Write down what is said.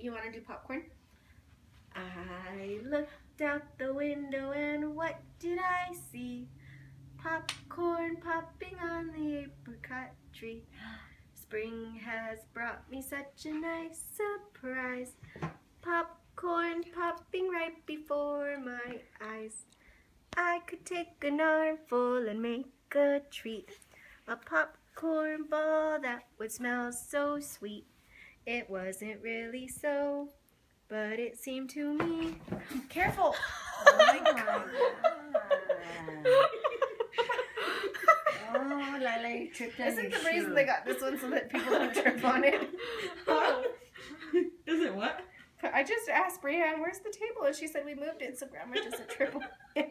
You want to do popcorn? I looked out the window and what did I see? Popcorn popping on the apricot tree. Spring has brought me such a nice surprise. Popcorn popping right before my eyes. I could take an armful and make a treat. A popcorn ball that would smell so sweet. It wasn't really so, but it seemed to me. Careful! Oh my god. oh, Lila, you tripped on Isn't your the reason they got this one so that people don't trip on it? Is it what? I just asked Brianne, where's the table? And she said we moved it so grandma doesn't trip on it.